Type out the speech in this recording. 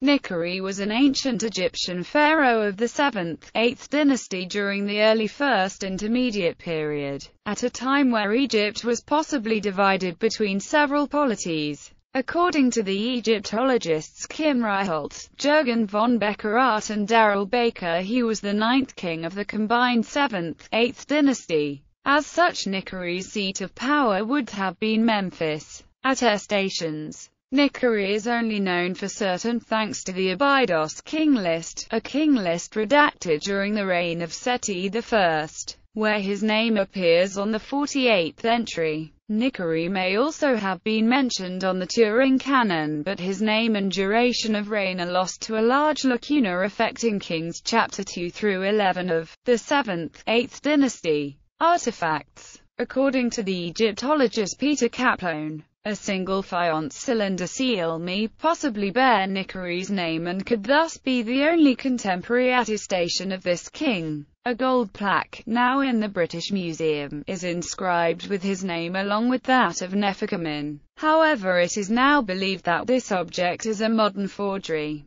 Nikare was an ancient Egyptian pharaoh of the 7th, 8th dynasty during the early First Intermediate period, at a time where Egypt was possibly divided between several polities. According to the Egyptologists Kim Ryholt, Jurgen von Beckerath and Darrell Baker he was the ninth king of the combined 7th, 8th dynasty. As such Nikare's seat of power would have been Memphis. Attestations Nikare is only known for certain thanks to the Abydos king list, a king list redacted during the reign of Seti I, where his name appears on the 48th entry. Nikare may also have been mentioned on the Turin canon, but his name and duration of reign are lost to a large lacuna affecting Kings chapter 2 through 11 of the 7th, 8th dynasty. Artifacts According to the Egyptologist Peter Kaplony, a single faience cylinder seal may possibly bear Nikare's name and could thus be the only contemporary attestation of this king. A gold plaque, now in the British Museum, is inscribed with his name along with that of Neferkamin. However it is now believed that this object is a modern forgery.